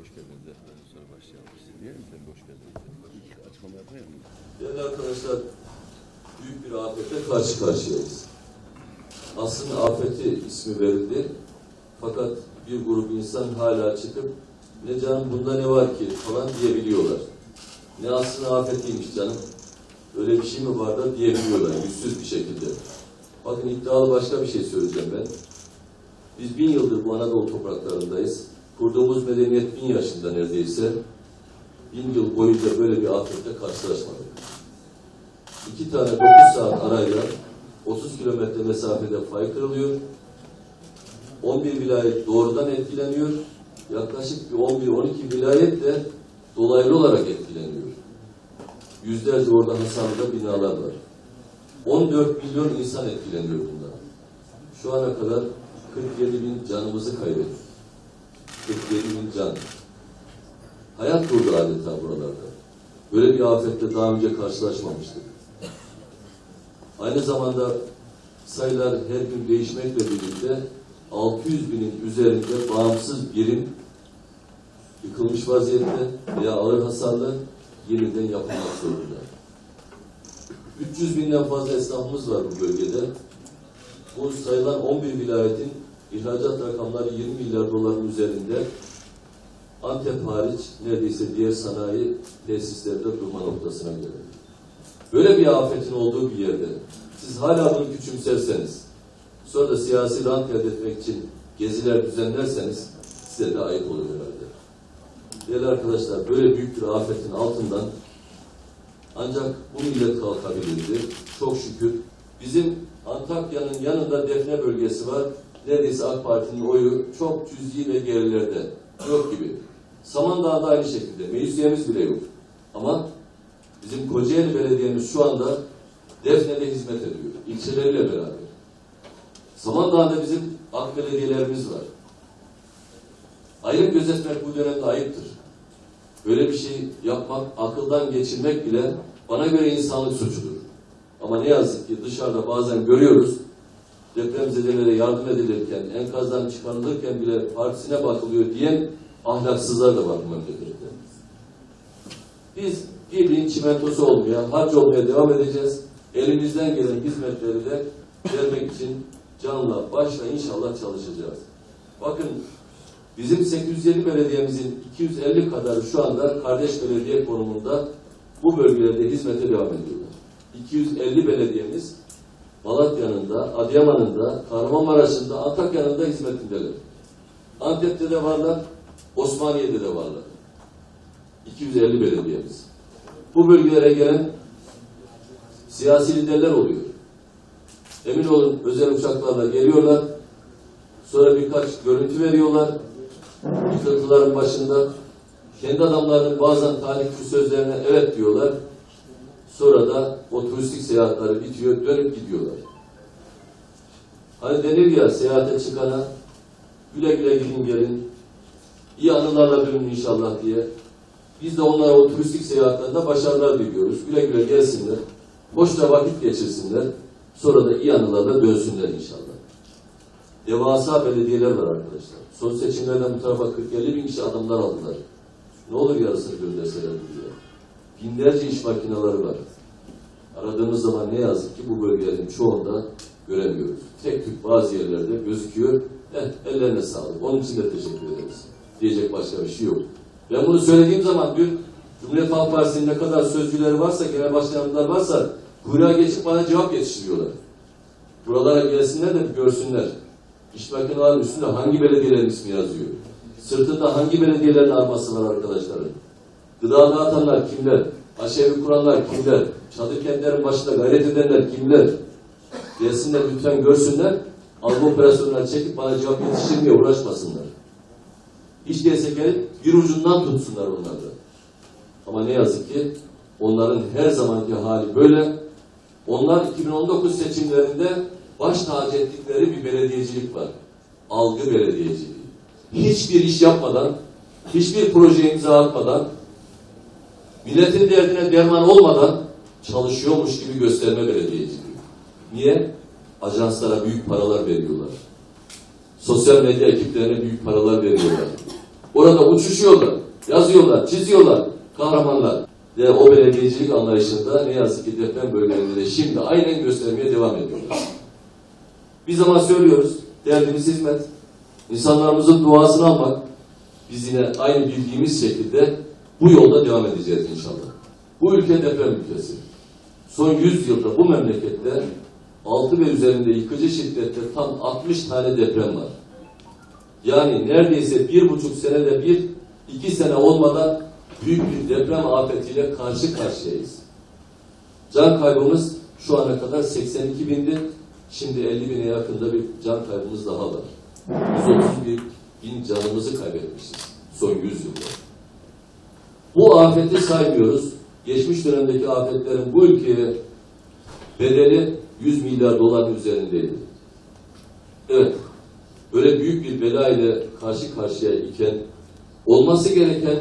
Hoş geldiniz. Defterden sonra başlayalım. Siz diyelim mi? Hoş geldiniz. Açıklama yapayım mı? Değerli arkadaşlar, büyük bir afete karşı karşıyayız. Aslında afeti ismi verildi. Fakat bir grup insan hala çıkıp ne canım bunda ne var ki falan diyebiliyorlar. Ne aslında afetiymiş canım. Öyle bir şey mi var da diyebiliyorlar yüzsüz bir şekilde. Bakın iddialı başka bir şey söyleyeceğim ben. Biz bin yıldır bu Anadolu topraklarındayız. Kurduğumuz medeniyet bin yaşında neredeyse. Bin yıl boyunca böyle bir afetle karşılaşmadık. İki tane 9 saat arayla 30 kilometre mesafede fay kırılıyor. 11 vilayet doğrudan etkileniyor. Yaklaşık bir 11-12 vilayet de dolaylı olarak etkileniyor. Yüzlerce orada hasarlı binalar var. 14 milyon insan etkileniyor bundan. Şu ana kadar 47 bin canımızı kaybettik. 47 bin can. Hayat durdu adeta buralarda. Böyle bir afetle daha önce karşılaşmamıştık. Aynı zamanda sayılar her gün değişmekle birlikte 600 binin üzerinde bağımsız birim yıkılmış vaziyette veya ağır hasarlı yeniden yapılmak zorunda. 300 binden fazla esnafımız var bu bölgede. Bu sayılan 11 vilayetin ihracat rakamları 20 milyar doların üzerinde. Antep hariç neredeyse diğer sanayi tesislerde durma noktasına geldi. Böyle bir afetin olduğu bir yerde siz hala bunu küçümserseniz sonra da siyasi rant elde etmek için geziler düzenlerseniz size de ayıp olur herhalde. Değerli arkadaşlar böyle büyük bir afetin altından ancak bu millet kalkabildi. Çok şükür. Bizim Antakya'nın yanında Defne bölgesi var. Neredeyse AK Parti'nin oyu çok cüzi ve gerilerde. Yok gibi. Samandağ'da aynı şekilde. Meclis üyemiz bile yok. Ama bizim Kocaeli Belediye'miz şu anda Defne'de hizmet ediyor. İlçeleriyle beraber. Samandağ'da bizim AK belediyelerimiz var. Ayrım gözetmek bu dönemde ayıptır. Böyle bir şey yapmak, akıldan geçirmek bile bana göre insanlık suçudur. Ama ne yazık ki dışarıda bazen görüyoruz, depremzedelere yardım edilirken, enkazdan çıkarılırken bile partisine bakılıyor diyen ahlaksızlar da var bu memlekette. Biz birliğin çimentosu olmaya, harç olmaya devam edeceğiz. Elimizden gelen hizmetleri de vermek için canla, başla inşallah çalışacağız. Bakın Bizim 850 belediyemizin 250 kadarı şu anda kardeş belediye konumunda bu bölgelerde hizmete devam ediyorlar. 250 belediyemiz Malatya'nın da, Adıyaman'ın da, Kahramanmaraş'ın da, Antakya'nın da hizmetindeler. Antep'te de varlar, Osmaniye'de de varlar. 250 belediyemiz. Bu bölgelere gelen siyasi liderler oluyor. Emin olun özel uçaklarla geliyorlar. Sonra birkaç görüntü veriyorlar yıkıntıların başında kendi adamlarının bazen talihli sözlerine evet diyorlar. Sonra da o turistik seyahatleri bitiyor, dönüp gidiyorlar. Hani denir ya seyahate çıkana güle güle gidin gelin, iyi anılarla dönün inşallah diye. Biz de onlara o turistik seyahatlerinde başarılar diliyoruz. Güle güle gelsinler, hoşça vakit geçirsinler, sonra da iyi anılarla dönsünler inşallah. Devasa belediyeler var arkadaşlar. Son seçimlerden bu tarafa 40-50 bin kişi adamlar aldılar. Ne olur yarısını gönderseler buraya. Binlerce iş makineleri var. Aradığımız zaman ne yazık ki bu bölgelerin çoğunda göremiyoruz. Tek tük bazı yerlerde gözüküyor. Eh, ellerine sağlık. Onun için de teşekkür ederiz. Diyecek başka bir şey yok. Ben bunu söylediğim zaman dün Cumhuriyet Halk Partisi'nin ne kadar sözcüleri varsa, genel başkanlar varsa kuyruğa geçip bana cevap yetiştiriyorlar. Buralara gelsinler de görsünler. İş makinelerinin üstünde hangi belediyelerin ismi yazıyor? Sırtında hangi belediyelerin arması var arkadaşların? Gıda dağıtanlar kimler? Aşevi kuranlar kimler? Çadır kentlerin başında gayret edenler kimler? Gelsinler lütfen görsünler. Algı operasyonları çekip bana cevap yetiştirmeye uğraşmasınlar. Hiç değilse gelip bir ucundan tutsunlar onları. Ama ne yazık ki onların her zamanki hali böyle. Onlar 2019 seçimlerinde baş tacı ettikleri bir belediyecilik var. Algı belediyeciliği. Hiçbir iş yapmadan, hiçbir proje imza atmadan, milletin derdine derman olmadan çalışıyormuş gibi gösterme belediyeciliği. Niye? Ajanslara büyük paralar veriyorlar. Sosyal medya ekiplerine büyük paralar veriyorlar. Orada uçuşuyorlar, yazıyorlar, çiziyorlar kahramanlar. Ve o belediyecilik anlayışında ne yazık ki deprem bölgelerinde de şimdi aynen göstermeye devam ediyorlar. Bir zaman söylüyoruz, derdimiz hizmet. İnsanlarımızın duasını almak, biz yine aynı bildiğimiz şekilde bu yolda devam edeceğiz inşallah. Bu ülke deprem ülkesi. Son 100 yılda bu memlekette 6 ve üzerinde yıkıcı şiddette tam 60 tane deprem var. Yani neredeyse bir buçuk senede bir, iki sene olmadan büyük bir deprem afetiyle karşı karşıyayız. Can kaybımız şu ana kadar 82 bindi. Şimdi 50 bine yakında bir can kaybımız daha var. 131 bin canımızı kaybetmişiz son 100 yılda. Bu afeti saymıyoruz. Geçmiş dönemdeki afetlerin bu ülkeye bedeli 100 milyar doların üzerindeydi. Evet, böyle büyük bir bela ile karşı karşıya iken olması gereken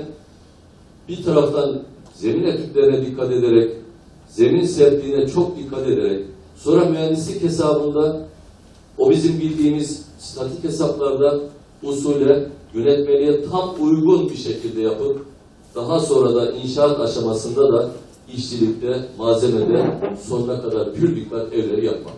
bir taraftan zemin etütlerine dikkat ederek, zemin sertliğine çok dikkat ederek, sonra mühendislik hesabında o bizim bildiğimiz statik hesaplarda usule, yönetmeliğe tam uygun bir şekilde yapıp daha sonra da inşaat aşamasında da işçilikte, malzemede sonuna kadar pür dikkat evleri yapmak.